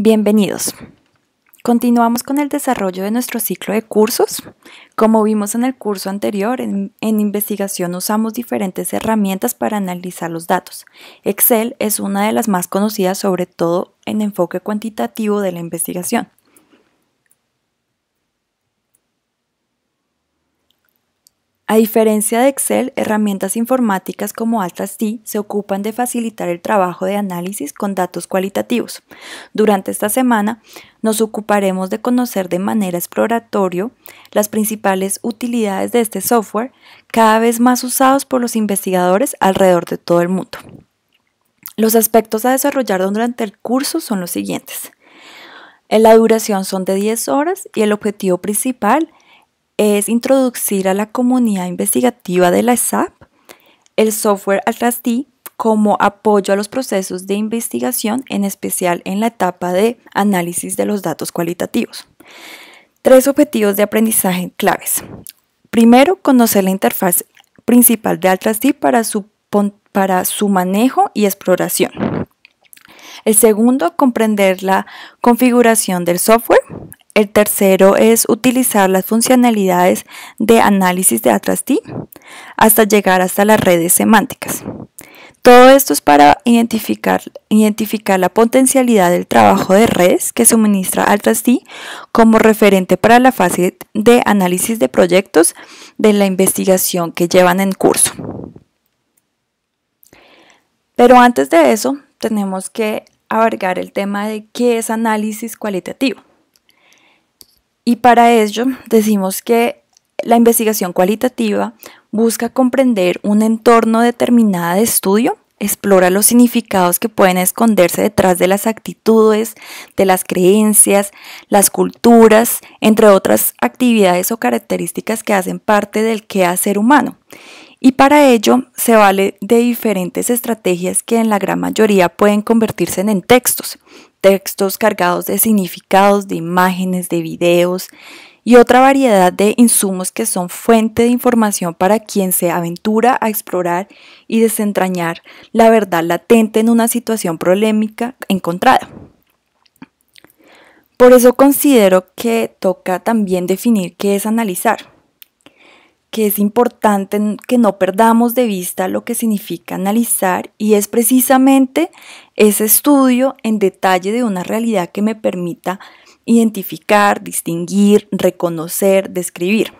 Bienvenidos. Continuamos con el desarrollo de nuestro ciclo de cursos. Como vimos en el curso anterior, en, investigación usamos diferentes herramientas para analizar los datos. Excel es una de las más conocidas, sobre todo en enfoque cuantitativo de la investigación. A diferencia de Excel, herramientas informáticas como AltraST se ocupan de facilitar el trabajo de análisis con datos cualitativos. Durante esta semana nos ocuparemos de conocer de manera exploratoria las principales utilidades de este software, cada vez más usados por los investigadores alrededor de todo el mundo. Los aspectos a desarrollar durante el curso son los siguientes. La duración son de 10 horas y el objetivo principal es introducir a la comunidad investigativa de la SAP el software AltraST como apoyo a los procesos de investigación, en especial en la etapa de análisis de los datos cualitativos. Tres objetivos de aprendizaje claves. Primero, conocer la interfaz principal de AltraST para su, para su manejo y exploración. El segundo, comprender la configuración del software. El tercero es utilizar las funcionalidades de análisis de AtlasT hasta llegar hasta las redes semánticas. Todo esto es para identificar, la potencialidad del trabajo de redes que suministra AltraST como referente para la fase de análisis de proyectos de la investigación que llevan en curso. Pero antes de eso, tenemos que abarcar el tema de qué es análisis cualitativo. Y para ello decimos que la investigación cualitativa busca comprender un entorno determinado de estudio, explora los significados que pueden esconderse detrás de las actitudes, de las creencias, las culturas, entre otras actividades o características que hacen parte del quehacer humano. Y para ello se vale de diferentes estrategias que en la gran mayoría pueden convertirse en textos, textos cargados de significados, de imágenes, de videos y otra variedad de insumos que son fuente de información para quien se aventura a explorar y desentrañar la verdad latente en una situación polémica encontrada. Por eso considero que toca también definir qué es analizar que es importante que no perdamos de vista lo que significa analizar y es precisamente ese estudio en detalle de una realidad que me permita identificar, distinguir, reconocer, describir.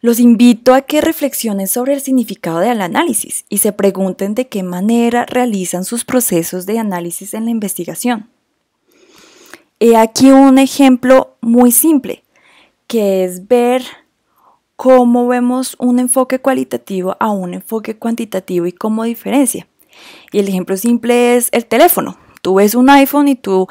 Los invito a que reflexionen sobre el significado del análisis y se pregunten de qué manera realizan sus procesos de análisis en la investigación. He aquí un ejemplo muy simple, que es ver cómo vemos un enfoque cualitativo a un enfoque cuantitativo y cómo diferencia. Y el ejemplo simple es el teléfono. Tú ves un iPhone y tú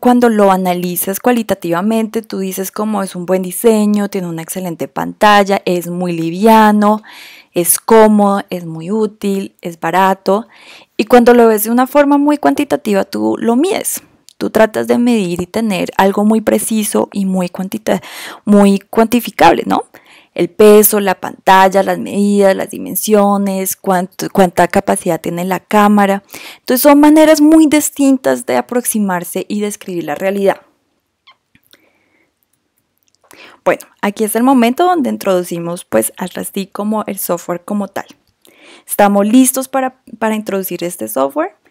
cuando lo analizas cualitativamente, tú dices como es un buen diseño, tiene una excelente pantalla, es muy liviano, es cómodo, es muy útil, es barato. Y cuando lo ves de una forma muy cuantitativa, tú lo mides. Tú tratas de medir y tener algo muy preciso y muy, muy cuantificable, ¿no? El peso, la pantalla, las medidas, las dimensiones, cuánta capacidad tiene la cámara. Entonces son maneras muy distintas de aproximarse y describir la realidad. Bueno, aquí es el momento donde introducimos pues al Rasti como el software como tal. Estamos listos para, para introducir este software.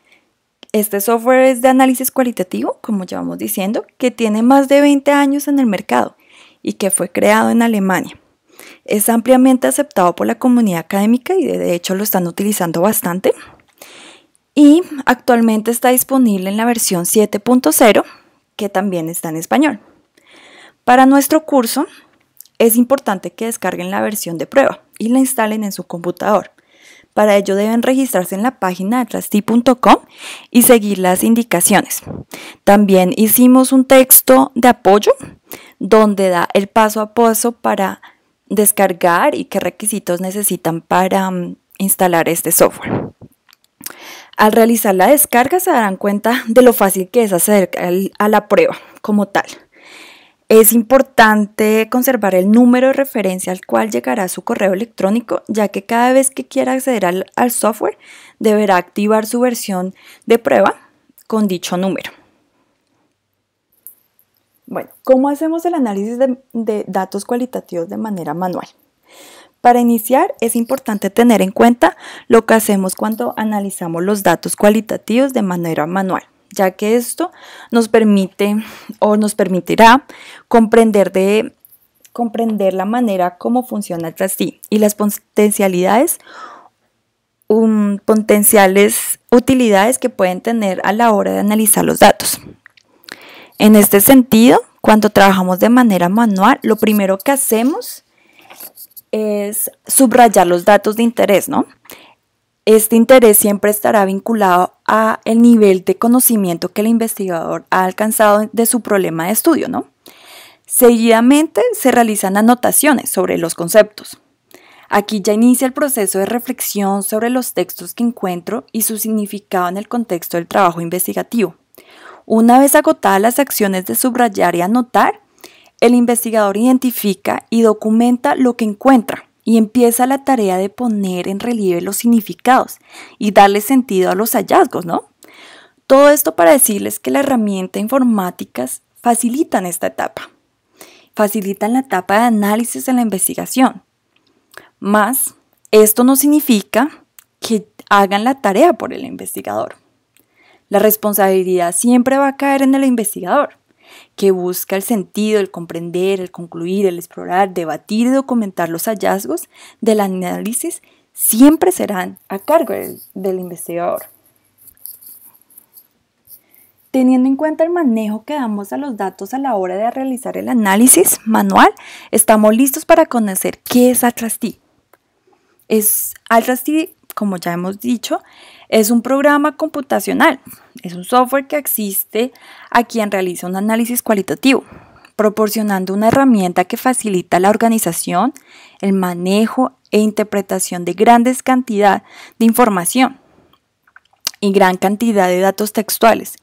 Este software es de análisis cualitativo, como ya vamos diciendo, que tiene más de 20 años en el mercado y que fue creado en Alemania. Es ampliamente aceptado por la comunidad académica y de hecho lo están utilizando bastante. Y actualmente está disponible en la versión 7.0, que también está en español. Para nuestro curso es importante que descarguen la versión de prueba y la instalen en su computador. Para ello deben registrarse en la página de trasti.com y seguir las indicaciones. También hicimos un texto de apoyo donde da el paso a paso para descargar y qué requisitos necesitan para mm, instalar este software. Al realizar la descarga se darán cuenta de lo fácil que es hacer a la prueba como tal. Es importante conservar el número de referencia al cual llegará su correo electrónico, ya que cada vez que quiera acceder al, software deberá activar su versión de prueba con dicho número. Bueno, ¿cómo hacemos el análisis de, datos cualitativos de manera manual? Para iniciar, es importante tener en cuenta lo que hacemos cuando analizamos los datos cualitativos de manera manual, ya que esto nos permite o nos permitirá comprender, de, comprender la manera como funciona el trustee y las potencialidades potenciales utilidades que pueden tener a la hora de analizar los datos. En este sentido, cuando trabajamos de manera manual, lo primero que hacemos es subrayar los datos de interés, ¿no? Este interés siempre estará vinculado a el nivel de conocimiento que el investigador ha alcanzado de su problema de estudio, ¿no? Seguidamente se realizan anotaciones sobre los conceptos. Aquí ya inicia el proceso de reflexión sobre los textos que encuentro y su significado en el contexto del trabajo investigativo. Una vez agotadas las acciones de subrayar y anotar, el investigador identifica y documenta lo que encuentra y empieza la tarea de poner en relieve los significados y darle sentido a los hallazgos, ¿no? Todo esto para decirles que la herramienta informática facilitan esta etapa, facilitan la etapa de análisis en la investigación más, esto no significa que hagan la tarea por el investigador. La responsabilidad siempre va a caer en el investigador, que busca el sentido, el comprender, el concluir, el explorar, debatir y documentar los hallazgos del análisis, siempre serán a cargo del, investigador. Teniendo en cuenta el manejo que damos a los datos a la hora de realizar el análisis manual, estamos listos para conocer qué es Atrasti, es Altrasty, como ya hemos dicho, es un programa computacional, es un software que existe a quien realiza un análisis cualitativo, proporcionando una herramienta que facilita la organización, el manejo e interpretación de grandes cantidades de información y gran cantidad de datos textuales,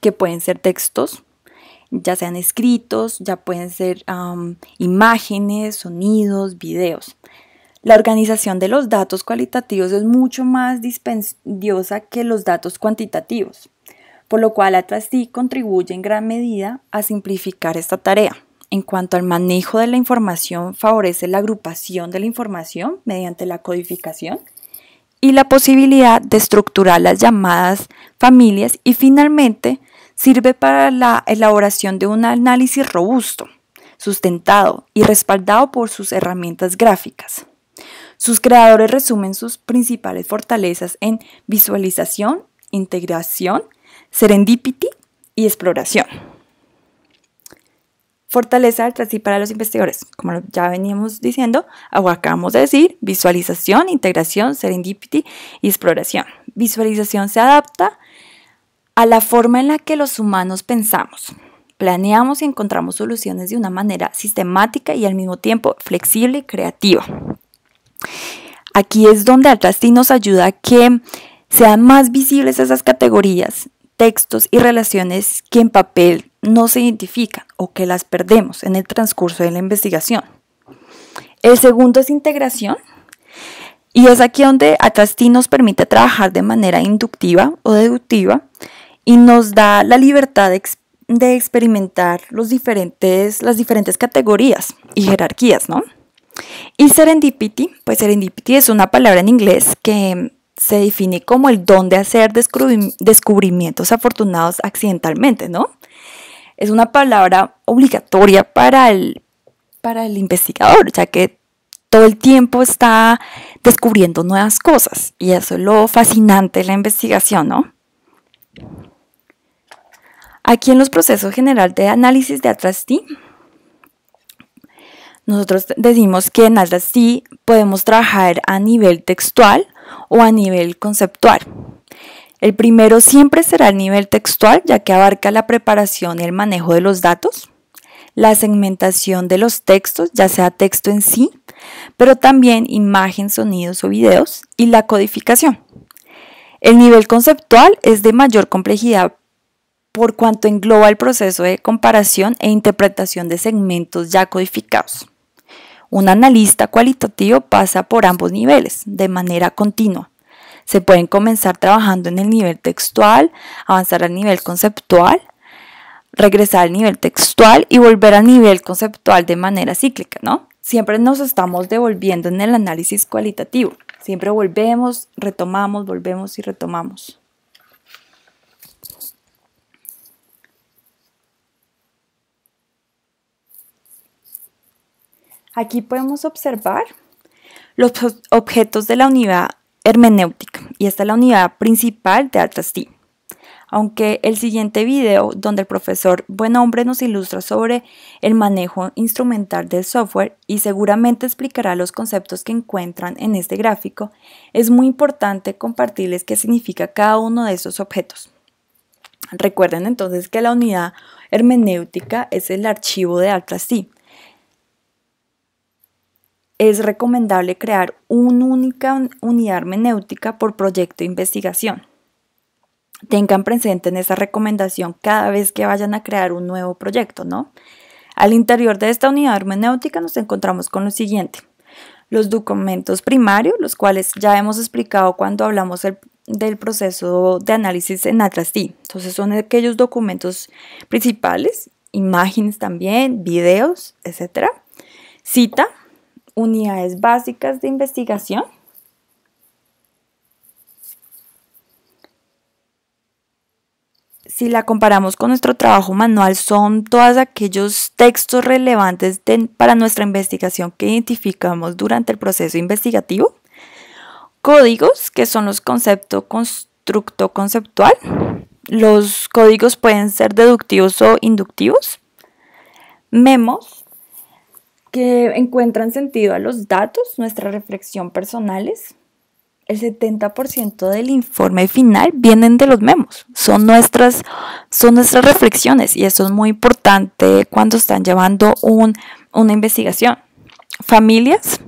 que pueden ser textos, ya sean escritos, ya pueden ser imágenes, sonidos, videos. La organización de los datos cualitativos es mucho más dispendiosa que los datos cuantitativos, por lo cual Atrasti contribuye en gran medida a simplificar esta tarea. En cuanto al manejo de la información, favorece la agrupación de la información mediante la codificación y la posibilidad de estructurar las llamadas familias y finalmente sirve para la elaboración de un análisis robusto, sustentado y respaldado por sus herramientas gráficas. Sus creadores resumen sus principales fortalezas en visualización, integración, serendipity y exploración. Fortaleza del Trasti para los investigadores, como ya veníamos diciendo, acabamos de decir, visualización, integración, serendipity y exploración. Visualización se adapta a la forma en la que los humanos pensamos. Planeamos y encontramos soluciones de una manera sistemática y al mismo tiempo flexible y creativa. Aquí es donde Altrasti nos ayuda a que sean más visibles esas categorías, textos y relaciones que en papel no se identifican o que las perdemos en el transcurso de la investigación. El segundo es integración. Y es aquí donde Atrasti nos permite trabajar de manera inductiva o deductiva y nos da la libertad de, experimentar las diferentes categorías y jerarquías, ¿no? Y serendipity, pues serendipity es una palabra en inglés que se define como el don de hacer descubrimientos afortunados accidentalmente, ¿no? Es una palabra obligatoria para el, para el investigador, ya que todo el tiempo está descubriendo nuevas cosas y eso es lo fascinante de la investigación, ¿no? Aquí en los procesos general de análisis de Atrasti nosotros decimos que en Atlas sí podemos trabajar a nivel textual o a nivel conceptual. El primero siempre será el nivel textual, ya que abarca la preparación y el manejo de los datos, la segmentación de los textos, ya sea texto en sí, pero también imagen, sonidos o videos, y la codificación. El nivel conceptual es de mayor complejidad por cuanto engloba el proceso de comparación e interpretación de segmentos ya codificados. Un analista cualitativo pasa por ambos niveles de manera continua. Se pueden comenzar trabajando en el nivel textual, avanzar al nivel conceptual, regresar al nivel textual y volver al nivel conceptual de manera cíclica, ¿no? Siempre nos estamos devolviendo en el análisis cualitativo. Siempre volvemos, retomamos, volvemos y retomamos. Aquí podemos observar los objetos de la unidad hermenéutica y esta es la unidad principal de Atlas-T. Aunque el siguiente video, donde el profesor Buen Hombre nos ilustra sobre el manejo instrumental del software y seguramente explicará los conceptos que encuentran en este gráfico, es muy importante compartirles qué significa cada uno de esos objetos. Recuerden entonces que la unidad hermenéutica es el archivo de Atlas-T es recomendable crear una única unidad hermenéutica por proyecto de investigación. Tengan presente en esta recomendación cada vez que vayan a crear un nuevo proyecto, ¿no? Al interior de esta unidad hermenéutica nos encontramos con lo siguiente. Los documentos primarios, los cuales ya hemos explicado cuando hablamos del proceso de análisis en Atlas T. Entonces son aquellos documentos principales, imágenes también, videos, etc. Cita, unidades básicas de investigación. Si la comparamos con nuestro trabajo manual, son todos aquellos textos relevantes para nuestra investigación que identificamos durante el proceso investigativo. Códigos, que son los conceptos constructo conceptual. Los códigos pueden ser deductivos o inductivos. Memos, que encuentran sentido a los datos, nuestra reflexión personales. El 70% del informe final vienen de los memos, son nuestras, son nuestras reflexiones y eso es muy importante cuando están llevando una investigación. Familias,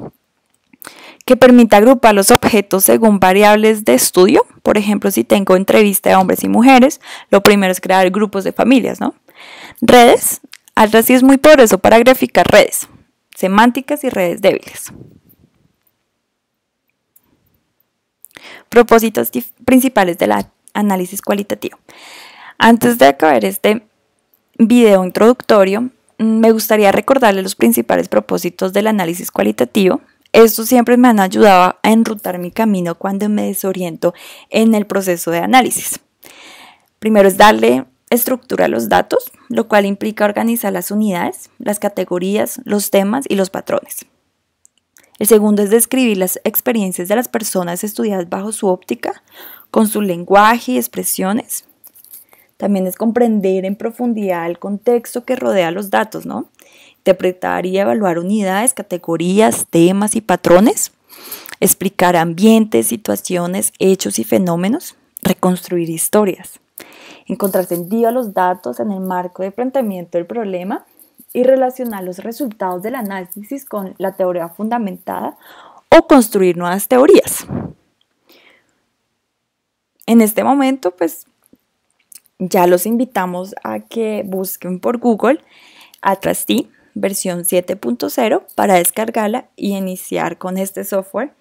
que permita agrupar los objetos según variables de estudio. Por ejemplo, si tengo entrevista de hombres y mujeres, lo primero es crear grupos de familias, ¿no? Redes, Atlas es muy poderoso para graficar redes semánticas y redes débiles. Propósitos principales del análisis cualitativo. Antes de acabar este video introductorio, mm, me gustaría recordarles los principales propósitos del análisis cualitativo. Estos siempre me han ayudado a enrutar mi camino cuando me desoriento en el proceso de análisis. Primero es darle estructura los datos, lo cual implica organizar las unidades, las categorías, los temas y los patrones. El segundo es describir las experiencias de las personas estudiadas bajo su óptica, con su lenguaje y expresiones. También es comprender en profundidad el contexto que rodea los datos, ¿no? Interpretar y evaluar unidades, categorías, temas y patrones. Explicar ambientes, situaciones, hechos y fenómenos. Reconstruir historias encontrar sentido a los datos en el marco de planteamiento del problema y relacionar los resultados del análisis con la teoría fundamentada o construir nuevas teorías. En este momento, pues ya los invitamos a que busquen por Google Atlas T versión 7.0 para descargarla y iniciar con este software.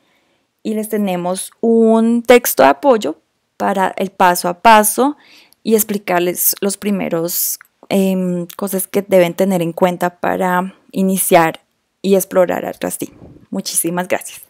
Y les tenemos un texto de apoyo para el paso a paso y explicarles los primeros em, cosas que deben tener en cuenta para iniciar y explorar Atlas Muchísimas gracias.